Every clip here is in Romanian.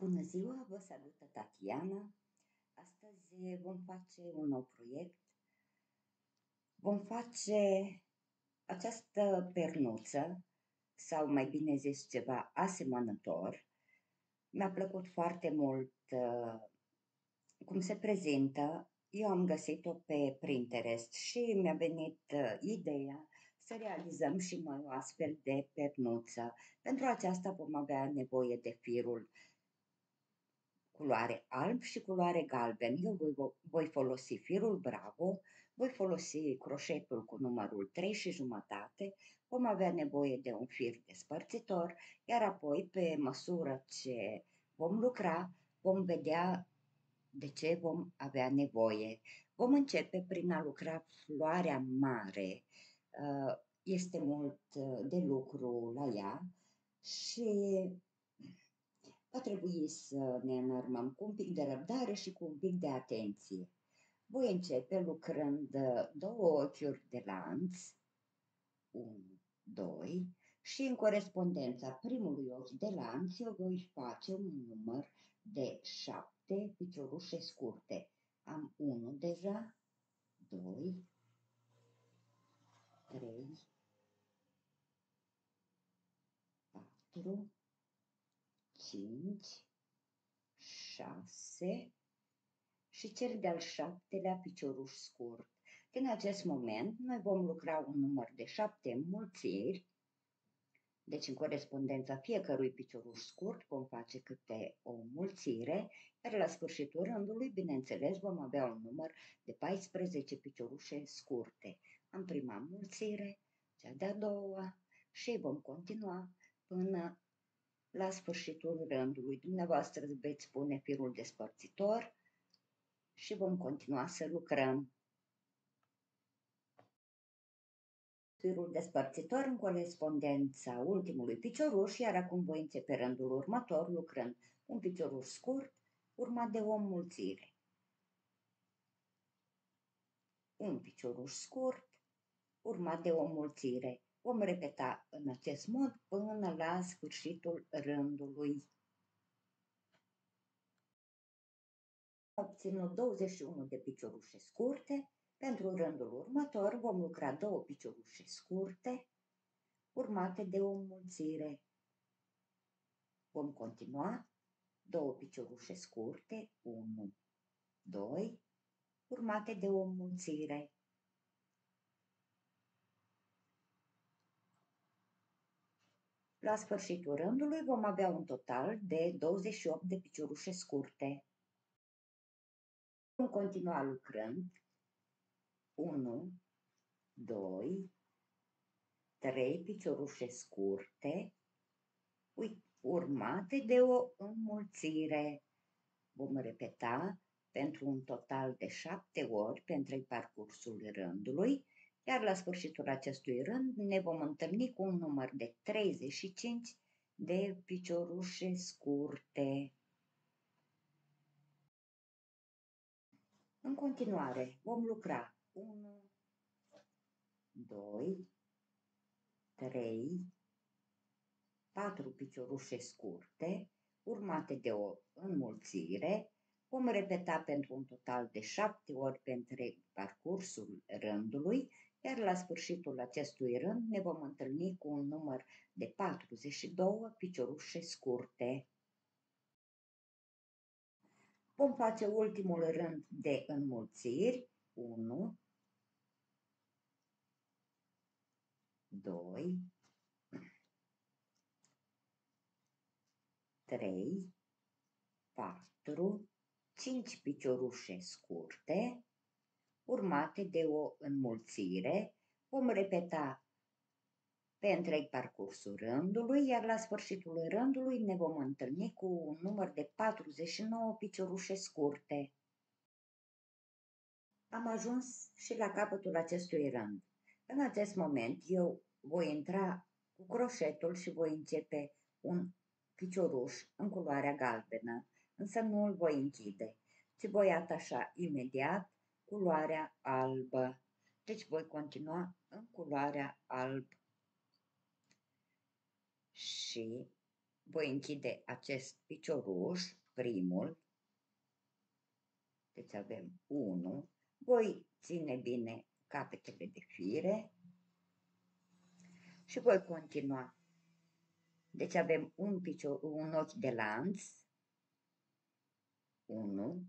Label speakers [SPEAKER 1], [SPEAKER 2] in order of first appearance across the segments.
[SPEAKER 1] Bună ziua, vă salută Tatiana. Astăzi vom face un nou proiect. Vom face această pernuță, sau mai bine zis ceva asemănător. Mi-a plăcut foarte mult uh, cum se prezintă. Eu am găsit-o pe Pinterest și mi-a venit uh, ideea să realizăm și noi o astfel de pernuță. Pentru aceasta vom avea nevoie de firul culoare alb și culoare galben. Eu voi, voi folosi firul Bravo, voi folosi croșetul cu numărul 3 și jumătate, vom avea nevoie de un fir despărțitor, iar apoi pe măsură ce vom lucra, vom vedea de ce vom avea nevoie. Vom începe prin a lucra floarea mare, uh, este mult uh, de lucru la ea și va trebui să ne înarmăm cu un pic de răbdare și cu un pic de atenție. Voi începe lucrând două ochiuri de lanț, 1, 2, și în corespondența primului ochi de lanț eu voi face un număr de 7 piciorușe scurte. Am 1 deja, 2, 3, 4, 5, 6 și cel de-al șaptelea picioruș scurt. În acest moment, noi vom lucra un număr de șapte înmulțiri, deci în corespondența fiecărui picioruș scurt vom face câte o mulțire, iar la sfârșitul rândului, bineînțeles, vom avea un număr de 14 piciorușe scurte. Am prima mulțire, cea de-a doua și vom continua până la sfârșitul rândului. Dumneavoastră veți pune firul despărțitor și vom continua să lucrăm. Firul despărțitor în corespondența ultimului picioruș, iar acum voi începe rândul următor lucrând un picioruș scurt, urmat de o mulțire. Un picioruș scurt, urmat de o mulțire. Vom repeta în acest mod până la sfârșitul rândului. Obținut 21 de piciorușe scurte. Pentru rândul următor vom lucra două piciorușe scurte, urmate de o înmulțire. Vom continua două piciorușe scurte, 1, 2, urmate de o înmulțire. La sfârșitul rândului vom avea un total de 28 de piciorușe scurte. Vom continua lucrând 1, 2, 3 piciorușe scurte, urmate de o înmulțire. Vom repeta pentru un total de 7 ori pentru parcursul rândului iar la sfârșitul acestui rând ne vom întâlni cu un număr de 35 de piciorușe scurte. În continuare vom lucra 1, 2, 3, 4 piciorușe scurte, urmate de o înmulțire. Vom repeta pentru un total de 7 ori pentru parcursul rândului iar la sfârșitul acestui rând ne vom întâlni cu un număr de 42 piciorușe scurte. Vom face ultimul rând de înmulțiri, 1, 2, 3, 4, 5 piciorușe scurte, urmate de o înmulțire. Vom repeta pe întreg parcursul rândului, iar la sfârșitul rândului ne vom întâlni cu un număr de 49 piciorușe scurte. Am ajuns și la capătul acestui rând. În acest moment eu voi intra cu croșetul și voi începe un picioruș în culoarea galbenă, însă nu îl voi închide, ci voi atașa imediat culoarea albă. Deci voi continua în culoarea alb. Și voi închide acest picioruș, primul, deci avem 1, voi ține bine capetele de fire și voi continua. Deci avem un, picior, un ochi de lanț, 1,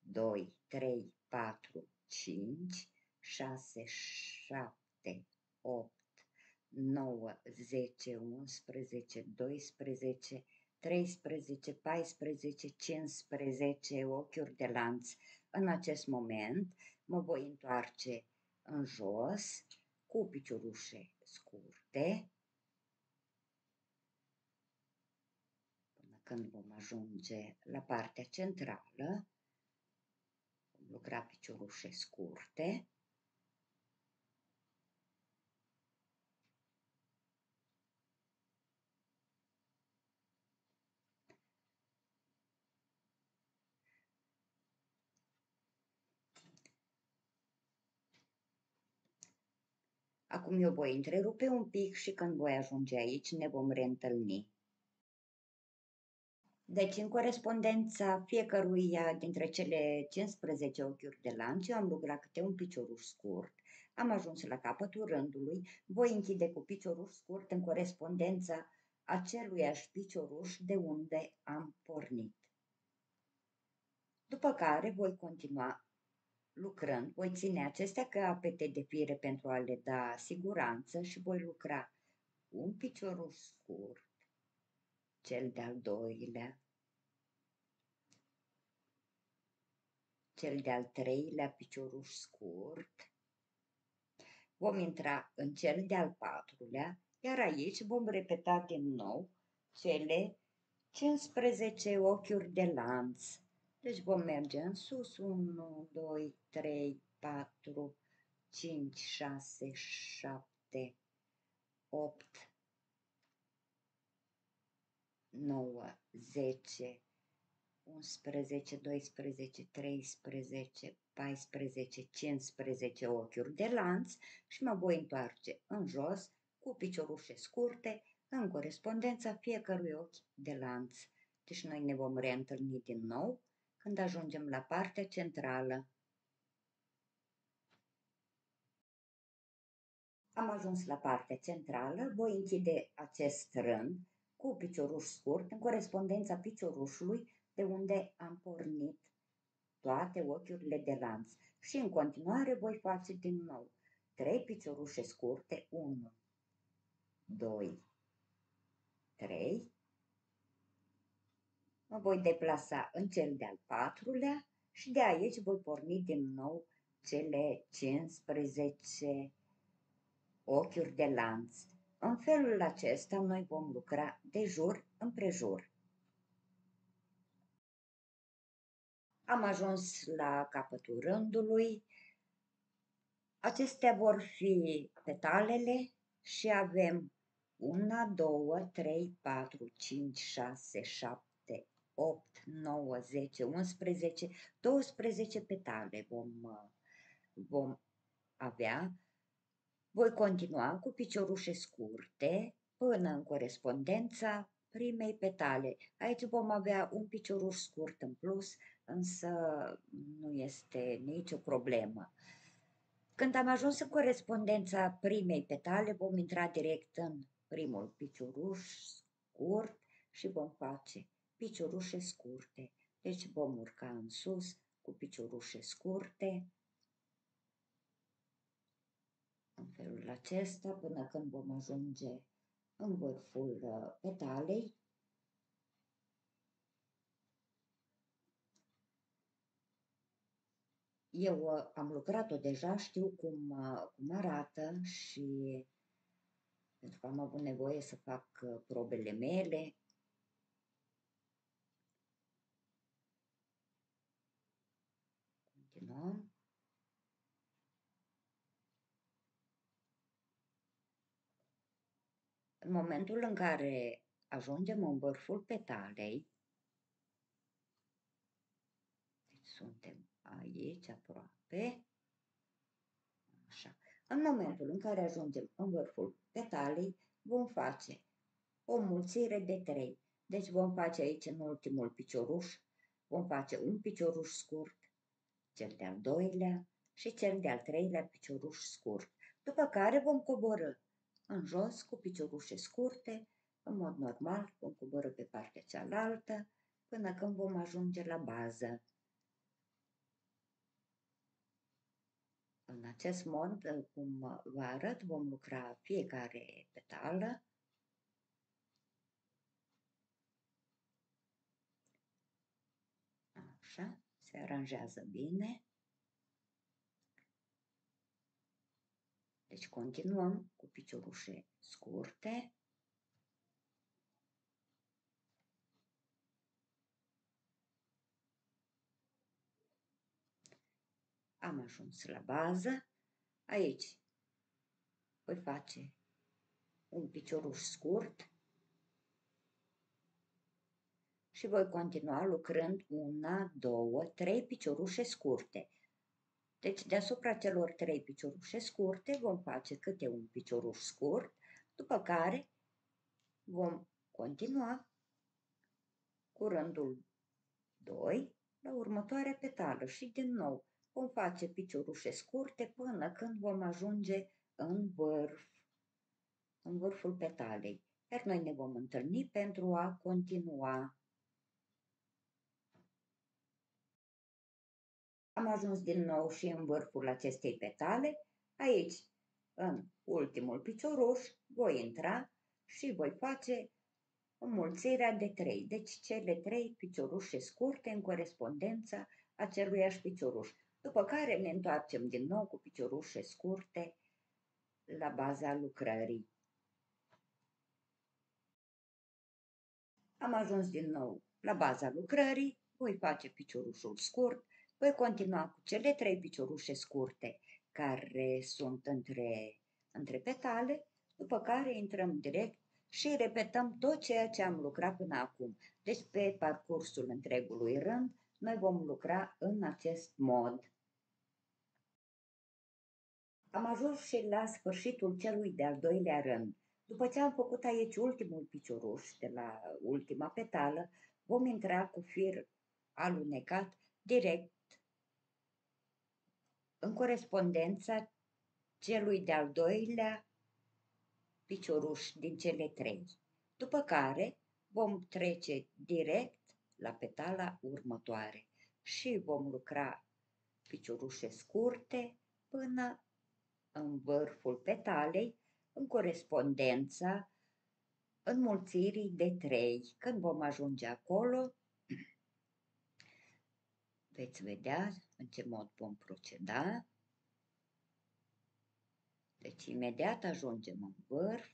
[SPEAKER 1] 2, 3, 4, 5, 6, 7, 8, 9, 10, 11, 12, 13, 14, 15 ochiuri de lanț. În acest moment mă voi întoarce în jos cu piciorușe scurte până când vom ajunge la partea centrală. Vom lucra piciorușe scurte. Acum eu voi întrerupe un pic și când voi ajunge aici ne vom reîntâlni. Deci, în corespondența fiecăruia dintre cele 15 ochiuri de lanț, eu am lucrat câte un picioruș scurt, am ajuns la capătul rândului, voi închide cu picioruș scurt în corespondența aceluiași picioruș de unde am pornit. După care voi continua lucrând, voi ține acestea capete de fire pentru a le da siguranță și voi lucra un picioruș scurt, cel de-al doilea, cel de-al treilea picioruș scurt, vom intra în cel de-al patrulea, iar aici vom repeta din nou cele 15 ochiuri de lanț. Deci vom merge în sus, 1, 2, 3, 4, 5, 6, 7, 8, 9, 10, 11, 12, 13, 14, 15 ochiuri de lanț și mă voi întoarce în jos cu piciorușe scurte în corespondența fiecărui ochi de lanț. Deci noi ne vom reîntâlni din nou când ajungem la partea centrală. Am ajuns la partea centrală, voi închide acest rând cu picioruș scurt în corespondența piciorușului de unde am pornit toate ochiurile de lanț și în continuare voi face din nou 3 piciorușe scurte, 1, 2, 3 mă voi deplasa în cel de-al patrulea și de aici voi porni din nou cele 15 ochiuri de lanț. În felul acesta noi vom lucra de jur împrejur. Am ajuns la capătul rândului. Acestea vor fi petalele și avem 1, 2, 3, 4, 5, 6, 7, 8, 9, 10, 11, 12 petale vom, vom avea. Voi continua cu piciorușe scurte până în corespondența primei petale. Aici vom avea un picioruș scurt în plus, însă nu este nicio problemă. Când am ajuns în corespondența primei petale, vom intra direct în primul picioruș scurt și vom face piciorușe scurte. Deci vom urca în sus cu piciorușe scurte, în felul acesta, până când vom ajunge în vârful uh, petalei. Eu uh, am lucrat-o deja, știu cum, uh, cum arată și pentru că am avut nevoie să fac probele mele, Da? În momentul în care ajungem în vârful petalei, deci suntem aici aproape, așa. În momentul în care ajungem în vârful petalei, vom face o mulțire de 3. Deci vom face aici în ultimul picioruș, vom face un picioruș scurt, cel de-al doilea și cel de-al treilea picioruș scurt, după care vom coborâ în jos cu piciorușe scurte, în mod normal vom coborâ pe partea cealaltă până când vom ajunge la bază. În acest mod, cum vă arăt, vom lucra fiecare petală Așa, se aranjează bine. Deci continuăm cu piciorușe scurte. Am ajuns la bază. Aici voi face un picioruș scurt și voi continua lucrând una, două, trei piciorușe scurte. Deci deasupra celor trei piciorușe scurte vom face câte un picioruș scurt, după care vom continua cu rândul 2 la următoarea petală și din nou vom face piciorușe scurte până când vom ajunge în vârf, în vârful petalei. Iar noi ne vom întâlni pentru a continua. Am ajuns din nou și în vârful acestei petale. Aici, în ultimul picioruș, voi intra și voi face înmulțirea de 3. Deci cele 3 piciorușe scurte în corespondența aceluiași picioruș. După care ne întoarcem din nou cu piciorușe scurte la baza lucrării. Am ajuns din nou la baza lucrării, voi face piciorușul scurt, voi continua cu cele trei piciorușe scurte care sunt între, între petale, după care intrăm direct și repetăm tot ceea ce am lucrat până acum. Deci pe parcursul întregului rând, noi vom lucra în acest mod. Am ajuns și la sfârșitul celui de-al doilea rând. După ce am făcut aici ultimul picioruș de la ultima petală, vom intra cu fir alunecat direct în corespondența celui de-al doilea picioruș din cele trei, după care vom trece direct la petala următoare și vom lucra piciorușe scurte până în vârful petalei, în corespondența înmulțirii de trei. Când vom ajunge acolo, veți vedea în ce mod vom proceda. Deci imediat ajungem în vârf.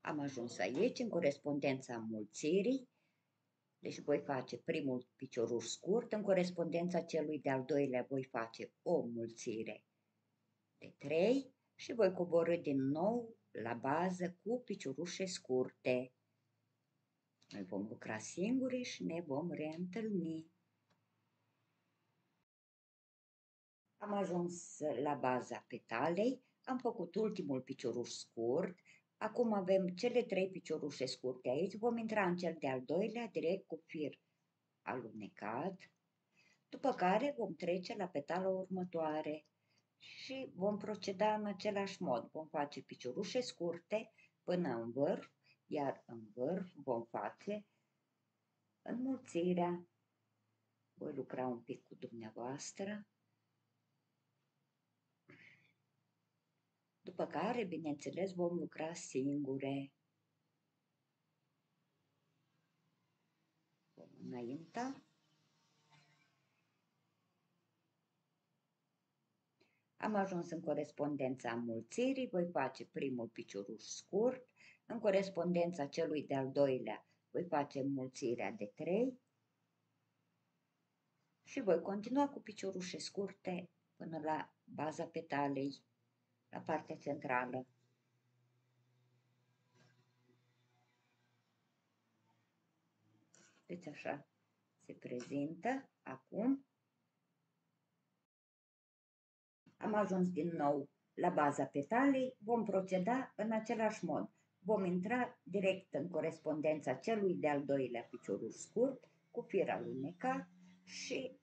[SPEAKER 1] Am ajuns aici în corespondența mulțirii. Deci voi face primul picioruș scurt, în corespondența celui de-al doilea voi face o mulțire de 3 și voi coborâ din nou la bază cu piciorușe scurte. Noi vom lucra singuri și ne vom reîntâlni. Am ajuns la baza petalei, am făcut ultimul picioruș scurt, acum avem cele trei piciorușe scurte aici, vom intra în cel de-al doilea direct cu fir alunecat, după care vom trece la petala următoare și vom proceda în același mod. Vom face piciorușe scurte până în vârf iar în vârf vom face înmulțirea. Voi lucra un pic cu dumneavoastră. După care, bineînțeles, vom lucra singure. Vom înainta. Am ajuns în corespondența mulțirii, voi face primul picioruș scurt, în corespondența celui de-al doilea voi face mulțirea de 3 și voi continua cu piciorușe scurte până la baza petalei, la partea centrală. Deci așa se prezintă acum. Am ajuns din nou la baza petalei, vom proceda în același mod vom intra direct în corespondența celui de-al doilea picioruș scurt cu fir alunecat și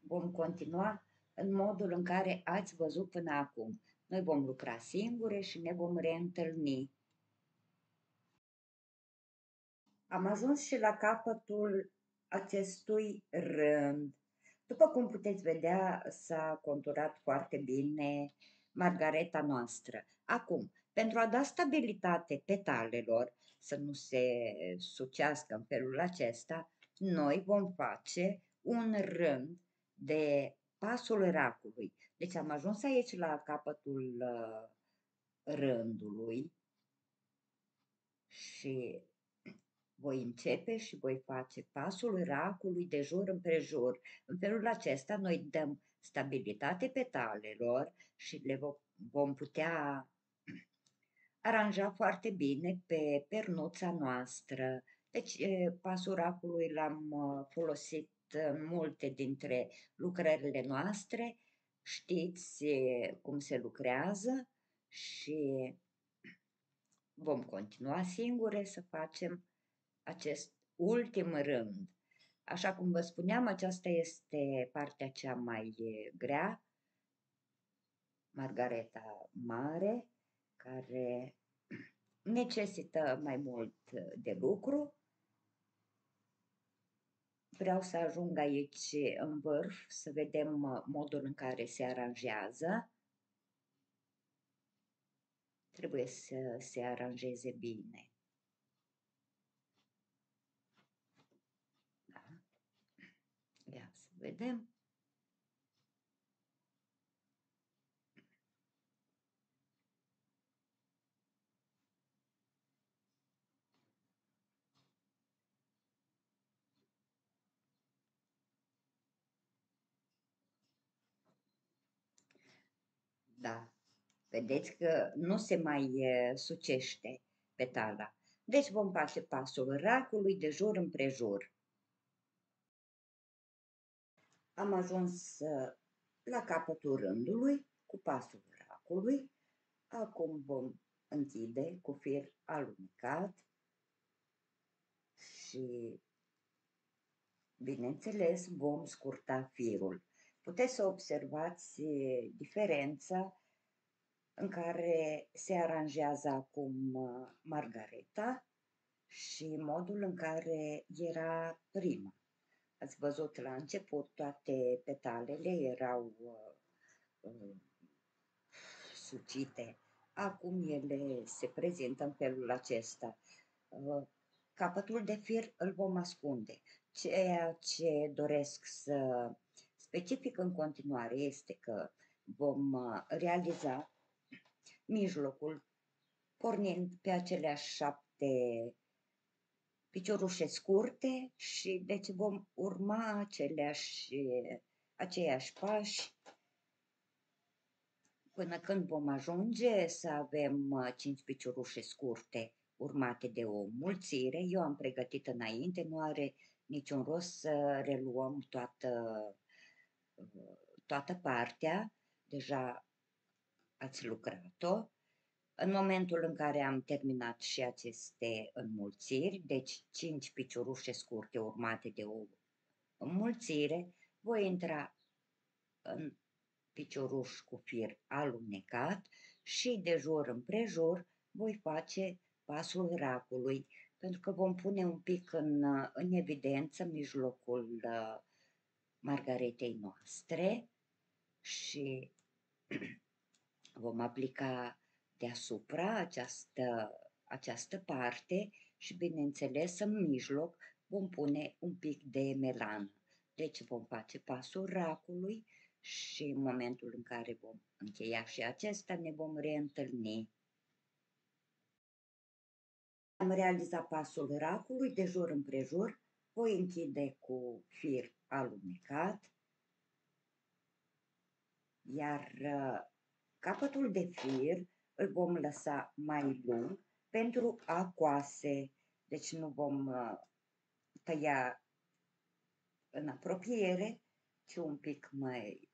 [SPEAKER 1] vom continua în modul în care ați văzut până acum. Noi vom lucra singure și ne vom reîntâlni. Am ajuns și la capătul acestui rând. După cum puteți vedea, s-a conturat foarte bine margareta noastră. Acum, pentru a da stabilitate petalelor, să nu se sucească în felul acesta, noi vom face un rând de pasul racului. Deci am ajuns aici la capătul uh, rândului și voi începe și voi face pasul racului de jur împrejur. În felul acesta noi dăm stabilitate petalelor și le vom putea aranja foarte bine pe pernuța noastră. Deci pasul racului l-am uh, folosit în multe dintre lucrările noastre, știți cum se lucrează și vom continua singure să facem acest ultim rând. Așa cum vă spuneam, aceasta este partea cea mai grea, margareta mare, care necesită mai mult de lucru. Vreau să ajung aici în vârf, să vedem modul în care se aranjează. Trebuie să se aranjeze bine. vedem. Da, vedeți că nu se mai sucește petala. Deci vom face pasul racului de jur împrejur am ajuns la capătul rândului cu pasul racului. Acum vom închide cu fir alunecat și, bineînțeles, vom scurta firul. Puteți să observați diferența în care se aranjează acum margareta și modul în care era prima. Ați văzut la început, toate petalele erau uh, uh, sucite. Acum ele se prezintă în felul acesta. Uh, capătul de fir îl vom ascunde. Ceea ce doresc să specific în continuare este că vom uh, realiza mijlocul pornind pe aceleași șapte piciorușe scurte și deci vom urma aceleași, aceiași pași până când vom ajunge să avem 5 uh, piciorușe scurte urmate de o mulțire. Eu am pregătit înainte, nu are niciun rost să reluăm toată, uh, toată partea, deja ați lucrat-o. În momentul în care am terminat și aceste înmulțiri, deci 5 piciorușe scurte urmate de o înmulțire, voi intra în picioruș cu fir alunecat și de jur împrejur voi face pasul racului, pentru că vom pune un pic în, în evidență mijlocul uh, margaretei noastre și vom aplica deasupra această, această parte și, bineînțeles, în mijloc vom pune un pic de melană. Deci vom face pasul racului și în momentul în care vom încheia și acesta ne vom reîntâlni. Am realizat pasul racului de jur împrejur, voi închide cu fir alunecat, iar uh, capătul de fir îl vom lăsa mai lung pentru a coase. Deci nu vom uh, tăia în apropiere, ci un pic mai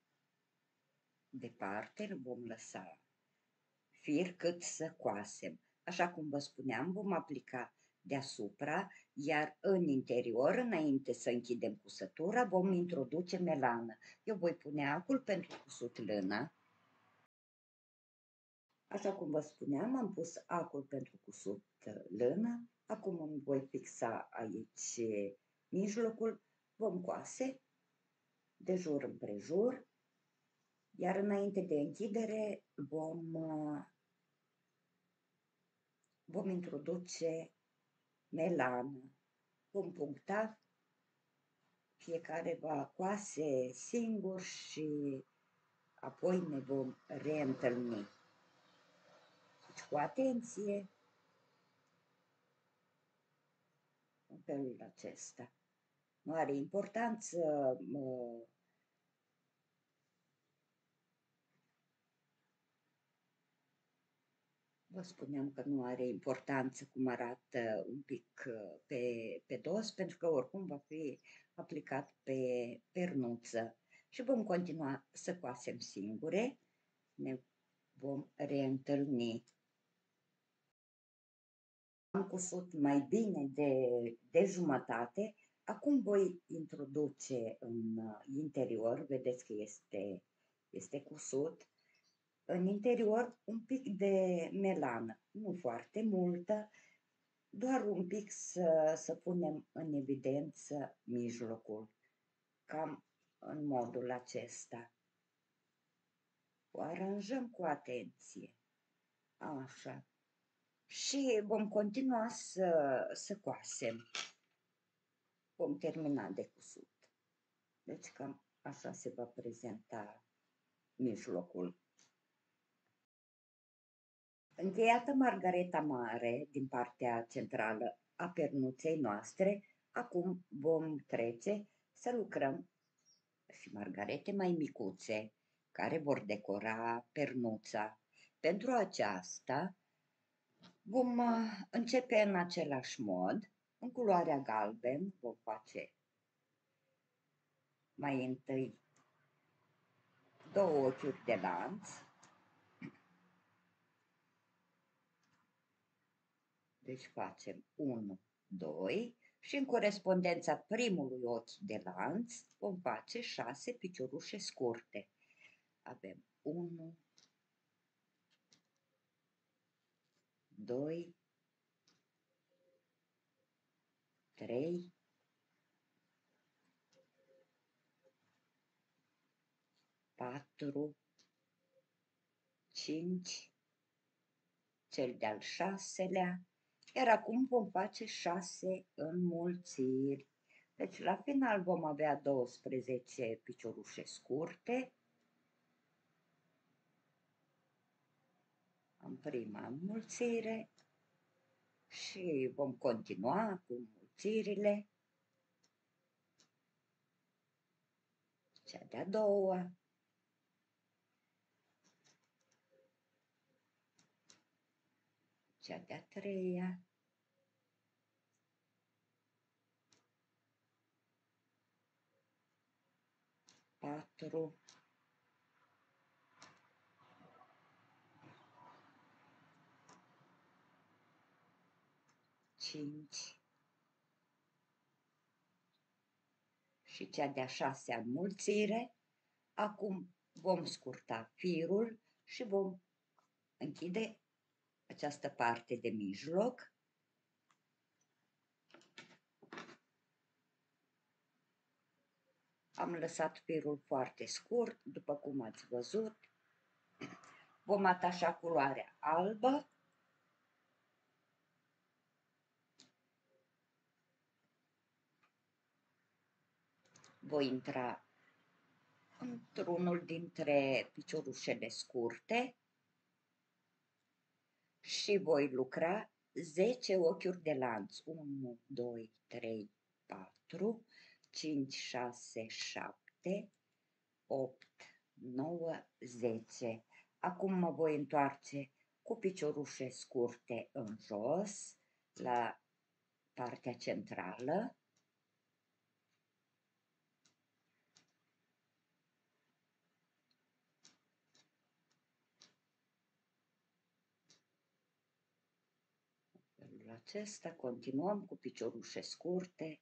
[SPEAKER 1] departe îl vom lăsa fir cât să coasem. Așa cum vă spuneam, vom aplica deasupra, iar în interior, înainte să închidem cusătura, vom introduce melană. Eu voi pune acul pentru cusut lână. Așa cum vă spuneam, am pus acul pentru cusut lână. Acum îmi voi fixa aici mijlocul. Vom coase de jur împrejur, iar înainte de închidere vom, vom introduce melană. Vom puncta, fiecare va coase singur și apoi ne vom reîntâlni. Deci cu atenție, în felul acesta. Nu are importanță Vă spuneam că nu are importanță cum arată un pic uh, pe, pe dos, pentru că oricum va fi aplicat pe pernuță. Și vom continua să coasem singure. Ne vom reîntâlni. Am cusut mai bine de, de jumătate. Acum voi introduce în uh, interior, vedeți că este, este cusut, în interior un pic de melană, nu foarte multă, doar un pic să, să punem în evidență mijlocul, cam în modul acesta. O aranjăm cu atenție. Așa. Și vom continua să, să coasem. Vom termina de cusut. Deci cam așa se va prezenta mijlocul. Încheiată Margareta Mare din partea centrală a pernuței noastre, acum vom trece să lucrăm și margarete mai micuțe care vor decora pernuța. Pentru aceasta vom uh, începe în același mod, în culoarea galben, vom face mai întâi două ochiuri de lanț, Deci facem 1, 2 și în corespondența primului ochi de lanț vom face 6 piciorușe scurte. Avem 1, 2, 3, 4, 5, cel de-al șaselea, iar acum vom face 6 înmulțiri. Deci la final vom avea 12 piciorușe scurte. În prima înmulțire și vom continua cu înmulțirile. Cea de-a doua. Cea de-a treia, patru, cinci. Și cea de-a șasea înmulțire. Acum vom scurta firul și vom închide această parte de mijloc. Am lăsat firul foarte scurt, după cum ați văzut. Vom atașa culoarea albă. Voi intra într-unul dintre piciorușele scurte și voi lucra 10 ochiuri de lanț. 1, 2, 3, 4, 5, 6, 7, 8, 9, 10. Acum mă voi întoarce cu piciorușe scurte în jos, la partea centrală acesta, continuăm cu piciorușe scurte,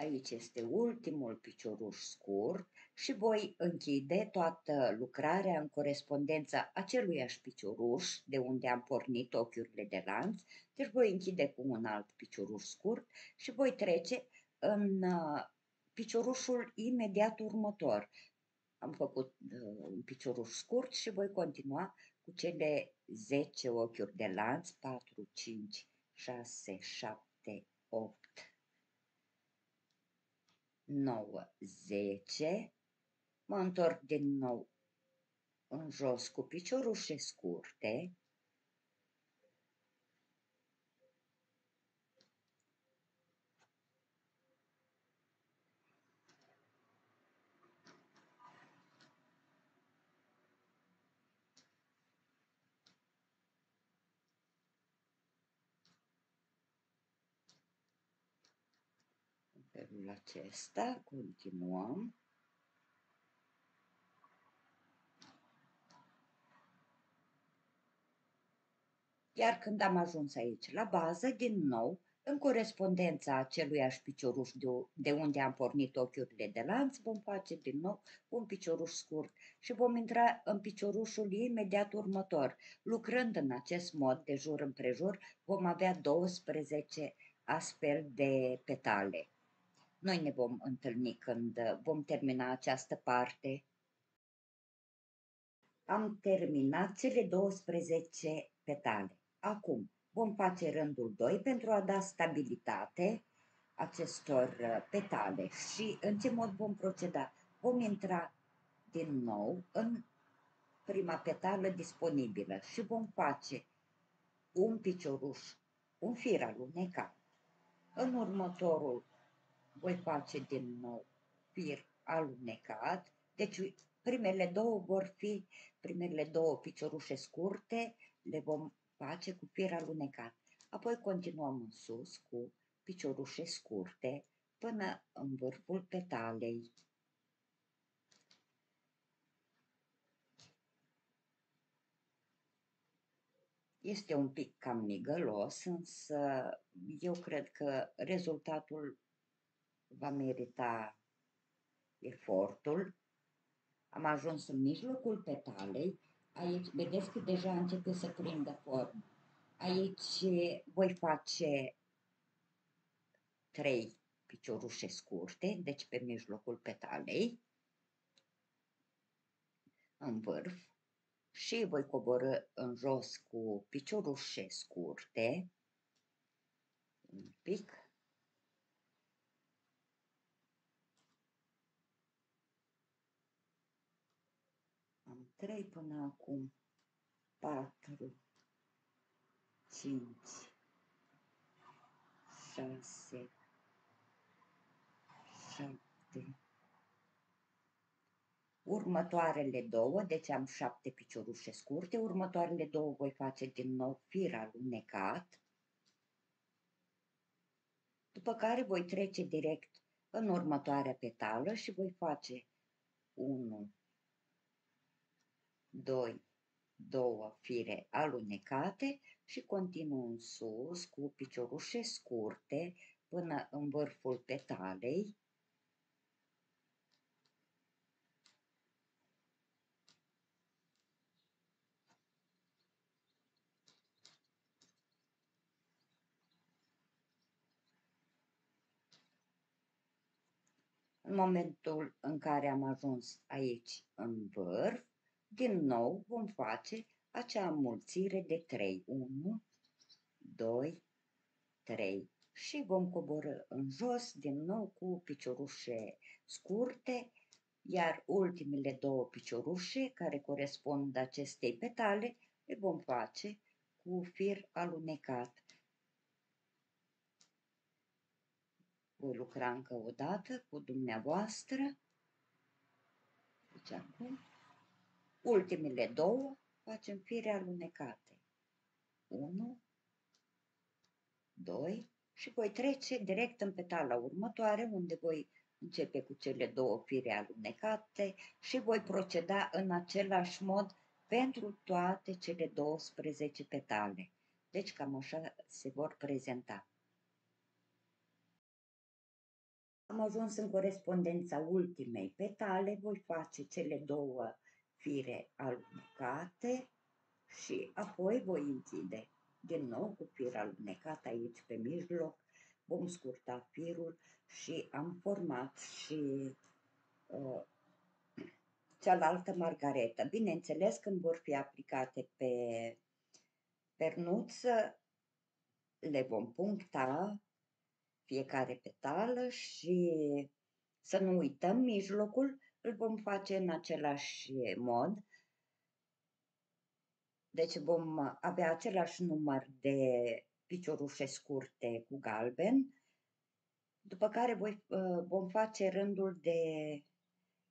[SPEAKER 1] Aici este ultimul picioruș scurt și voi închide toată lucrarea în corespondența aceluiași picioruș de unde am pornit ochiurile de lanț. Deci voi închide cu un alt picioruș scurt și voi trece în uh, piciorușul imediat următor. Am făcut uh, un picioruș scurt și voi continua cu cele 10 ochiuri de lanț, 4, 5, 6, 7, 8, 9, 10, mă întorc din nou în jos cu piciorușe scurte, felul acesta, continuăm. Iar când am ajuns aici la bază, din nou, în corespondența aceluiași picioruș de, de unde am pornit ochiurile de lanț, vom face din nou un picioruș scurt și vom intra în piciorușul imediat următor. Lucrând în acest mod, de jur împrejur, vom avea 12 astfel de petale. Noi ne vom întâlni când vom termina această parte. Am terminat cele 12 petale. Acum vom face rândul 2 pentru a da stabilitate acestor uh, petale și în ce mod vom proceda? Vom intra din nou în prima petală disponibilă și vom face un picioruș, un fir alunecat. În următorul voi face din nou fir alunecat, deci primele două vor fi, primele două piciorușe scurte, le vom face cu fir alunecat. Apoi continuăm în sus cu piciorușe scurte până în vârful petalei. Este un pic cam migălos, însă eu cred că rezultatul va merita efortul. Am ajuns în mijlocul petalei. Aici, vedeți că deja începe să prindă formă. Aici voi face trei piciorușe scurte, deci pe mijlocul petalei, în vârf, și voi coborâ în jos cu piciorușe scurte, un pic, trei până acum, patru, cinci, șase, șapte. Următoarele două, deci am șapte piciorușe scurte, următoarele două voi face din nou fir alunecat, după care voi trece direct în următoarea petală și voi face 1, 2, două fire alunecate și continuu în sus cu piciorușe scurte până în vârful petalei. În momentul în care am ajuns aici în vârf, din nou vom face acea mulțire de 3. 1, 2, 3 și vom coborâ în jos din nou cu piciorușe scurte, iar ultimele două piciorușe care corespund acestei petale le vom face cu fir alunecat. Voi lucra încă o dată cu dumneavoastră. Deci acum Ultimele două facem fire alunecate. 1, 2 și voi trece direct în petala următoare, unde voi începe cu cele două fire alunecate și voi proceda în același mod pentru toate cele 12 petale. Deci cam așa se vor prezenta. Am ajuns în corespondența ultimei petale, voi face cele două fire alunecate și apoi voi închide din nou cu fir alunecat aici pe mijloc, vom scurta firul și am format și uh, cealaltă margaretă. Bineînțeles, când vor fi aplicate pe pernuță, le vom puncta fiecare petală și să nu uităm, mijlocul îl vom face în același mod. Deci vom avea același număr de piciorușe scurte cu galben, după care voi, uh, vom face rândul de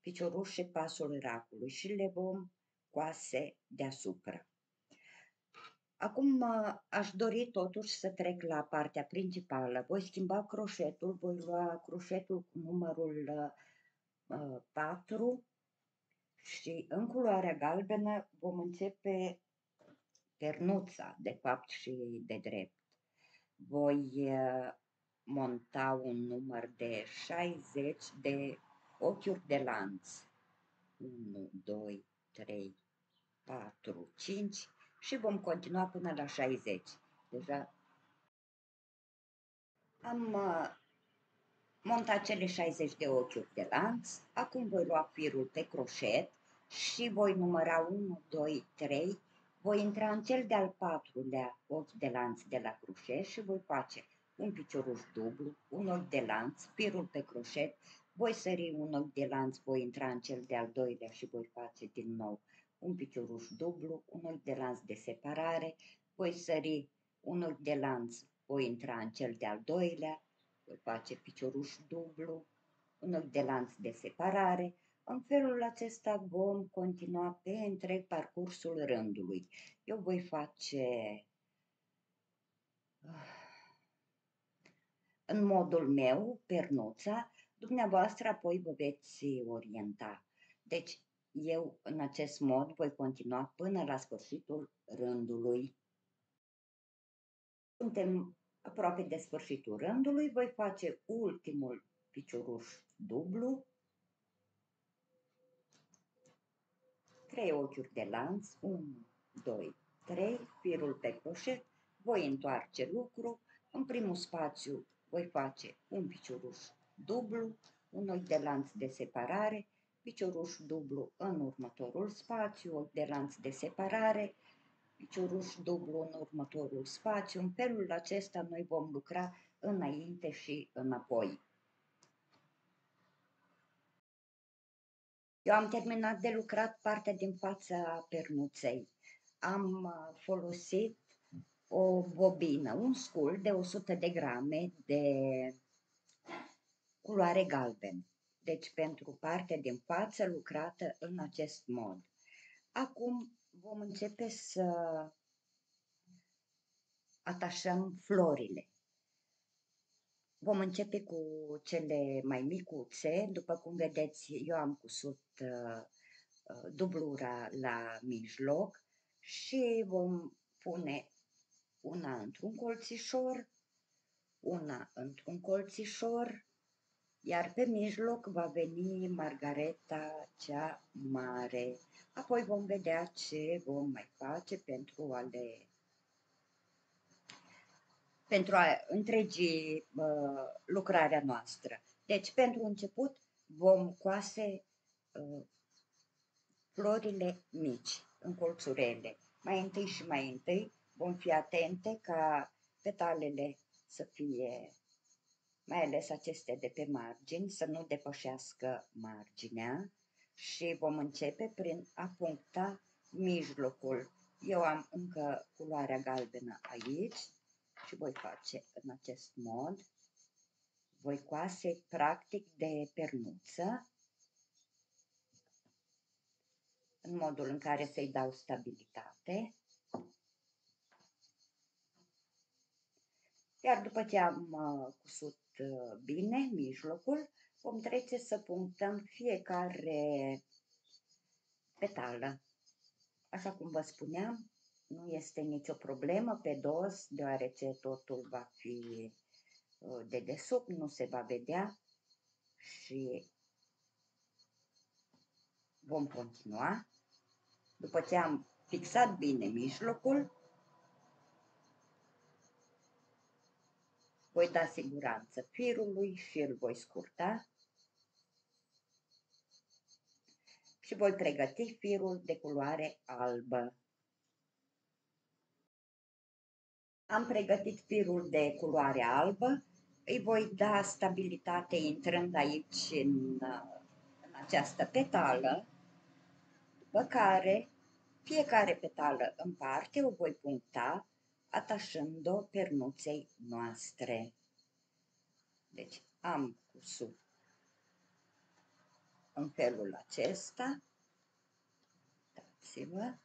[SPEAKER 1] piciorușe pasul racului și le vom coase deasupra. Acum uh, aș dori totuși să trec la partea principală. Voi schimba croșetul, voi lua croșetul cu numărul 4 uh, și în culoarea galbenă vom începe pernuța, de fapt și de drept. Voi uh, monta un număr de 60 de ochiuri de lanț. 1, 2, 3, 4, 5 și vom continua până la 60. Deja am uh, montat cele 60 de ochiuri de lanț, acum voi lua firul pe croșet și voi număra 1, 2, 3, voi intra în cel de-al patrulea ochi de lanț de la croșet și voi face un picioruș dublu, un ochi de lanț, firul pe croșet, voi sări un ochi de lanț, voi intra în cel de-al doilea și voi face din nou un picioruș dublu, un ochi de lanț de separare, voi sări un ochi de lanț, voi intra în cel de-al doilea, voi face picioruș dublu, un ochi de lanț de separare. În felul acesta vom continua pe întreg parcursul rândului. Eu voi face uh, în modul meu, pernuța, dumneavoastră apoi vă veți orienta. Deci, eu în acest mod voi continua până la sfârșitul rândului. Suntem aproape de sfârșitul rândului, voi face ultimul picioruș dublu, trei ochiuri de lanț, 1, 2, 3, firul pe croșet, voi întoarce lucru, în primul spațiu voi face un picioruș dublu, un ochi de lanț de separare, picioruș dublu în următorul spațiu, ochi de lanț de separare, picioruș dublu în următorul spațiu. În felul acesta noi vom lucra înainte și înapoi. Eu am terminat de lucrat partea din fața pernuței. Am uh, folosit o bobină, un scul de 100 de grame de culoare galben. Deci pentru partea din față lucrată în acest mod. Acum vom începe să atașăm florile. Vom începe cu cele mai micuțe. După cum vedeți, eu am cusut uh, uh, dublura la mijloc și vom pune una într-un colțișor, una într-un colțișor, iar pe mijloc va veni margareta cea mare. Apoi vom vedea ce vom mai face pentru a le pentru a întregi uh, lucrarea noastră. Deci, pentru început, vom coase uh, florile mici, în colțurele. Mai întâi și mai întâi vom fi atente ca petalele să fie mai ales aceste de pe margini, să nu depășească marginea și vom începe prin a puncta mijlocul. Eu am încă culoarea galbenă aici și voi face în acest mod. Voi coase practic de pernuță în modul în care să-i dau stabilitate. Iar după ce am uh, cusut uh, bine mijlocul, vom trece să punctăm fiecare petală. Așa cum vă spuneam, nu este nicio problemă pe dos, deoarece totul va fi uh, de desubt, nu se va vedea și vom continua. După ce am fixat bine mijlocul, voi da siguranță firului și îl voi scurta și voi pregăti firul de culoare albă. Am pregătit firul de culoare albă, îi voi da stabilitate intrând aici în, în această petală, după care fiecare petală în parte o voi puncta atașând-o pernuței noastre. Deci am cusut în felul acesta, dați-vă,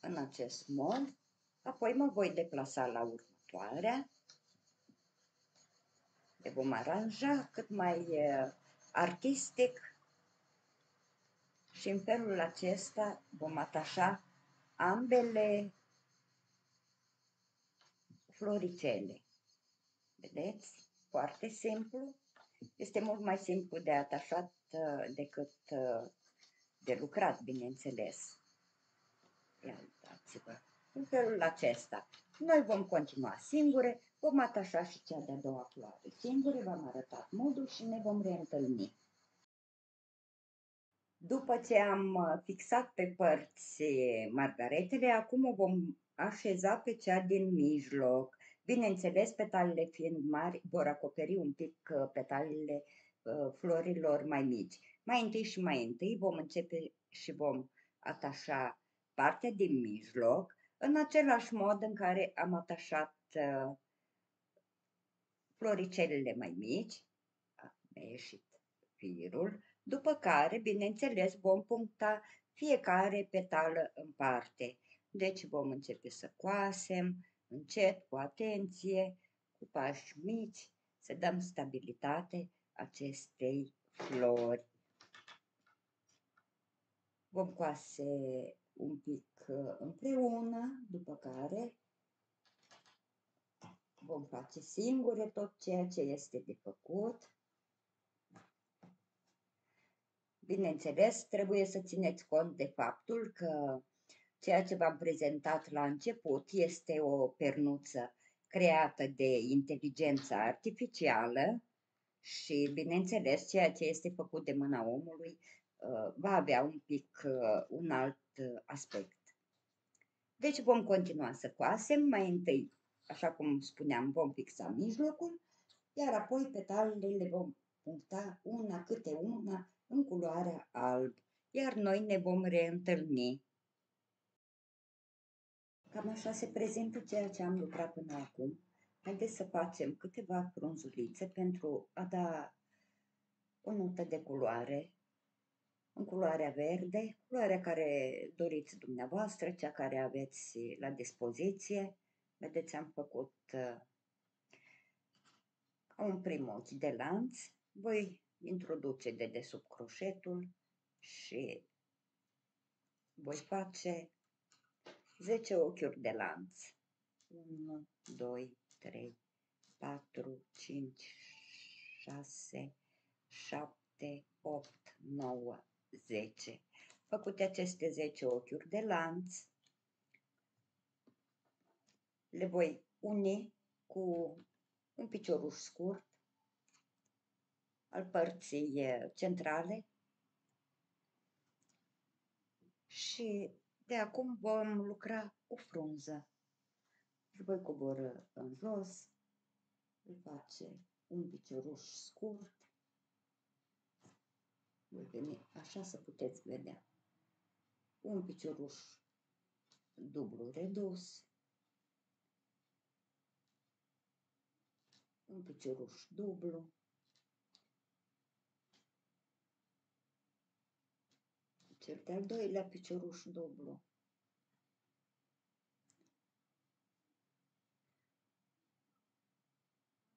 [SPEAKER 1] în acest mod, apoi mă voi deplasa la următoarea, le vom aranja cât mai artistic și în felul acesta vom atașa ambele floricele. Vedeți? Foarte simplu. Este mult mai simplu de atașat uh, decât uh, de lucrat, bineînțeles. Ia uitați-vă. În felul acesta. Noi vom continua singure, vom atașa și cea de-a doua floare singure, v-am arătat modul și ne vom reîntâlni. După ce am uh, fixat pe părți margaretele, acum o vom așeza pe cea din mijloc. Bineînțeles, petalele fiind mari, vor acoperi un pic uh, petalele uh, florilor mai mici. Mai întâi și mai întâi vom începe și vom atașa partea din mijloc în același mod în care am atașat floricelele mai mici. A ieșit firul după care, bineînțeles, vom puncta fiecare petală în parte. Deci vom începe să coasem, încet, cu atenție, cu pași mici, să dăm stabilitate acestei flori. Vom coase un pic uh, împreună, după care vom face singure tot ceea ce este de făcut. Bineînțeles, trebuie să țineți cont de faptul că ceea ce v-am prezentat la început este o pernuță creată de inteligență artificială și, bineînțeles, ceea ce este făcut de mâna omului uh, va avea un pic uh, un alt uh, aspect. Deci vom continua să coasem, mai întâi, așa cum spuneam, vom fixa mijlocul, iar apoi petalele le vom puncta una câte una în culoarea alb, iar noi ne vom reîntâlni. Cam așa se prezintă ceea ce am lucrat până acum. Haideți să facem câteva frunzulițe pentru a da o notă de culoare, în culoarea verde, culoarea care doriți dumneavoastră, cea care aveți la dispoziție. Vedeți, am făcut uh, un prim ochi de lanț. Voi introduce de desubt croșetul și voi face 10 ochiuri de lanț. 1, 2, 3, 4, 5, 6, 7, 8, 9, 10. Făcute aceste 10 ochiuri de lanț, le voi uni cu un picioruș scurt al părții centrale și de acum vom lucra cu frunză. Îl voi coboră în jos, îi face un picioruș scurt, voi veni așa să puteți vedea. Un picioruș dublu redus, un picioruș dublu, cel de-al doilea picioruș dublu.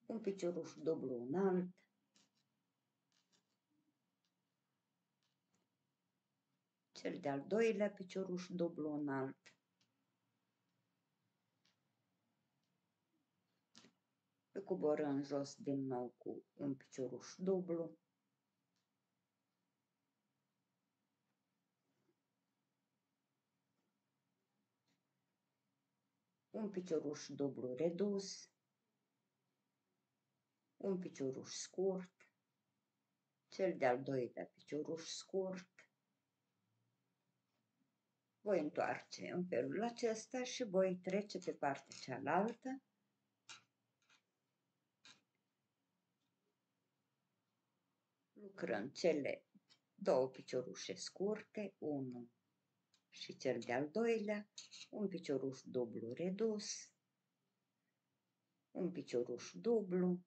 [SPEAKER 1] Un picioruș dublu înalt, cel de-al doilea picioruș dublu înalt. Coborăm jos din nou cu un picioruș dublu. Un picioruș dublu redus, un picioruș scurt, cel de-al doilea picioruș scurt, voi întoarce în felul acesta și voi trece pe partea cealaltă. Lucrăm cele două piciorușe scurte, unul și cel de-al doilea, un picioruș dublu redus, un picioruș dublu,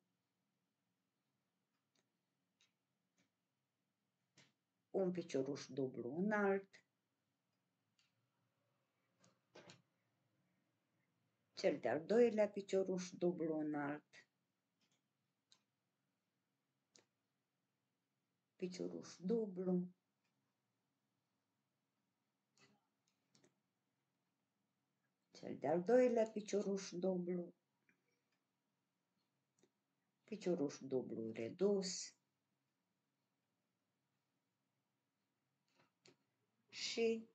[SPEAKER 1] un picioruș dublu înalt, cel de-al doilea picioruș dublu înalt, picioruș dublu, cel de-al doilea picioruș dublu, picioruș dublu redus. Și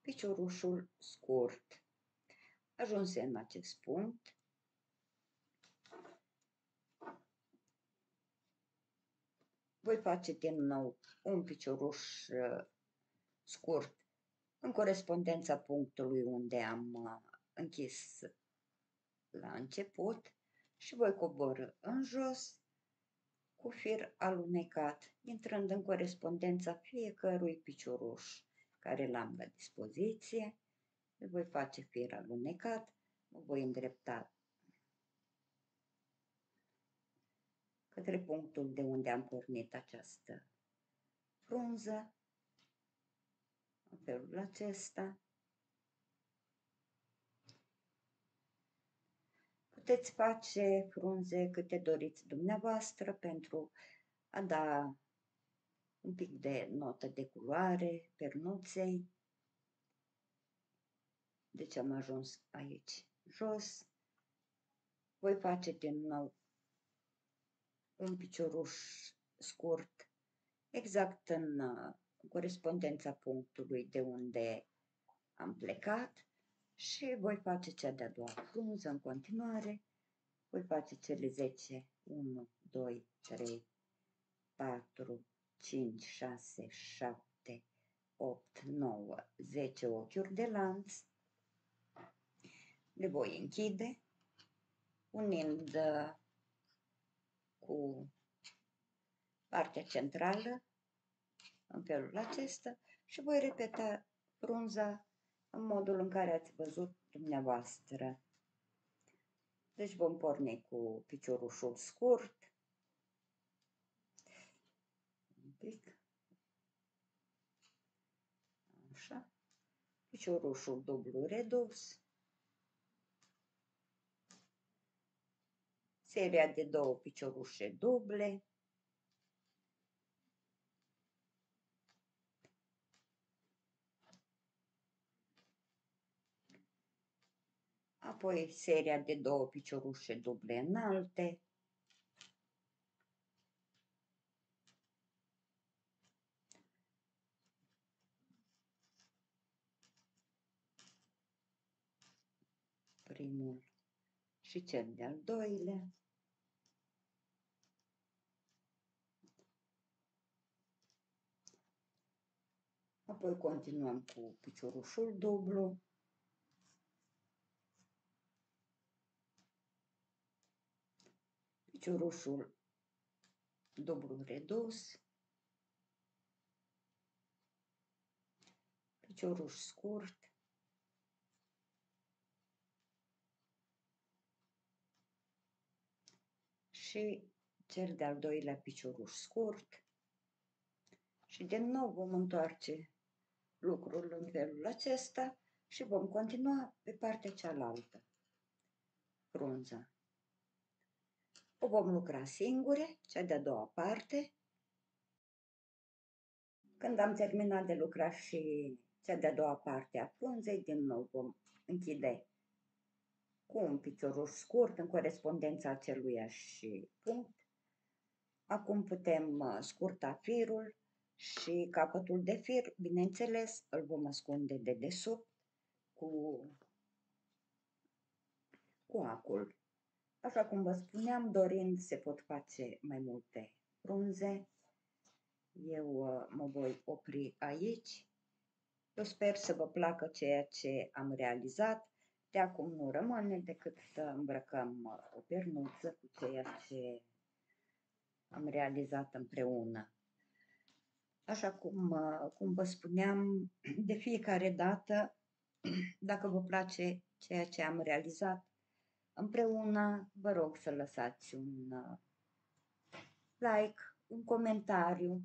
[SPEAKER 1] piciorușul scurt. Ajunse în acest punct, voi face din nou un picioruș uh, scurt în corespondența punctului unde am uh, închis la început și voi coborâ în jos cu fir alunecat, intrând în corespondența fiecărui picioruș care l-am la dispoziție. Îl voi face fir alunecat, mă voi îndrepta către punctul de unde am pornit această frunză, în felul acesta. Puteți face frunze câte doriți dumneavoastră pentru a da un pic de notă de culoare pernuței. Deci am ajuns aici jos. Voi face din nou un picioruș scurt exact în corespondența punctului de unde am plecat și voi face cea de-a doua frunză în continuare. Voi face cele 10, 1, 2, 3, 4, 5, 6, 7, 8, 9, 10 ochiuri de lanț. Le voi închide, unind uh, cu partea centrală în felul acesta și voi repeta frunza în modul în care ați văzut dumneavoastră. Deci vom porni cu piciorușul scurt. Un pic. Așa. Piciorușul dublu redus. Seria de două piciorușe duble. Apoi seria de două piciorușe duble înalte, primul și cel de-al doilea. Apoi continuăm cu piciorușul dublu. Piciorușul dublu redus, picioruș scurt, și cel de-al doilea picioruș scurt și din nou vom întoarce lucrul în felul acesta și vom continua pe partea cealaltă frunza. O vom lucra singure, cea de-a doua parte. Când am terminat de lucrat și cea de-a doua parte a frunzei, din nou vom închide cu un picioruș scurt în corespondența aceluiași punct. Acum putem uh, scurta firul și capătul de fir, bineînțeles, îl vom ascunde de desubt cu, cu acul. Așa cum vă spuneam, dorind se pot face mai multe frunze. Eu uh, mă voi opri aici. Eu sper să vă placă ceea ce am realizat. De acum nu rămâne decât să îmbrăcăm uh, o pernuță cu ceea ce am realizat împreună. Așa cum, uh, cum vă spuneam, de fiecare dată, dacă vă place ceea ce am realizat împreună, vă rog să lăsați un uh, like, un comentariu,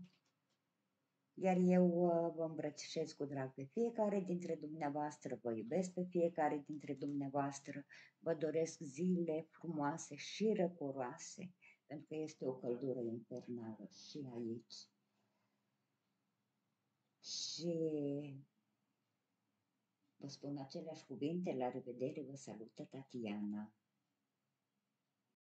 [SPEAKER 1] iar eu uh, vă îmbrățișez cu drag pe fiecare dintre dumneavoastră, vă iubesc pe fiecare dintre dumneavoastră, vă doresc zile frumoase și răcoroase, pentru că este o căldură infernală și aici. Și vă spun aceleași cuvinte, la revedere, vă salută Tatiana.